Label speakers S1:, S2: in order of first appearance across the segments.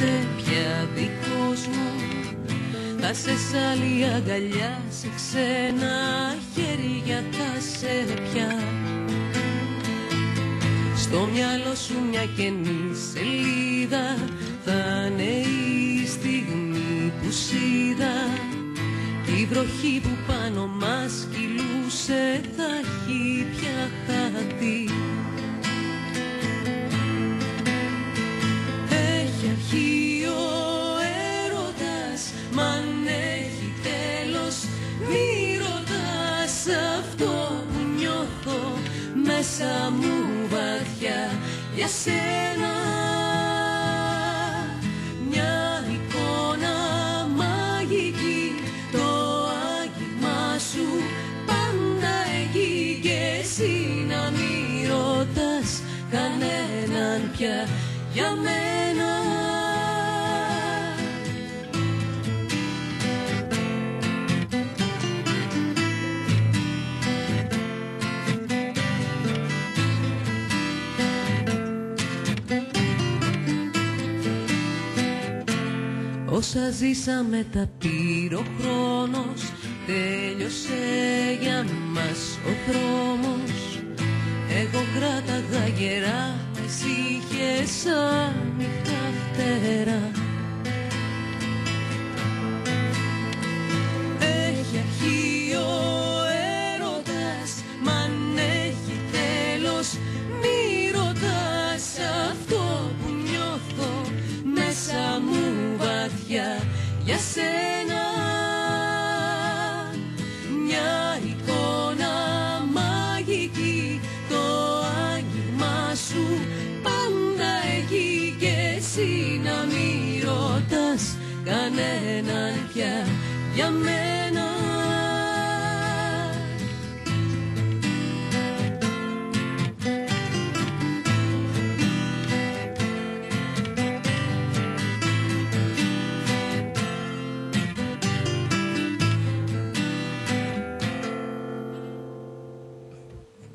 S1: είσαι πια δικός μου. Θα σε σ' άλλη αγκαλιά, σε ξένα χέρια θα σε πια. Στο μυαλό σου μια καινή σελίδα Θα είναι η στιγμή που σίδα η βροχή που πάνω μας κυλούσε θα έχει πια χαθεί αυτό που νιώθω μέσα μου βαθιά. Για σένα Μια εικόνα μαγική, το άγγιγμα σου πάντα εκεί. Και εσύ να μη ρωτάς κανέναν πια. Για μένα Όσα ζήσαμε τα πήρε ο χρόνος Τέλειωσε για μας ο δρόμος. Εγώ κράταγα γερά Εσύ είχες βαθιά για σένα. Μια εικόνα μαγική Το άγγιγμα σου πάντα εκεί και εσύ να μη ρωτάς κανέναν πια. Για μένα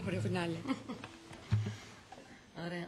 S2: Ωραίο φινάλε.
S1: Ωραία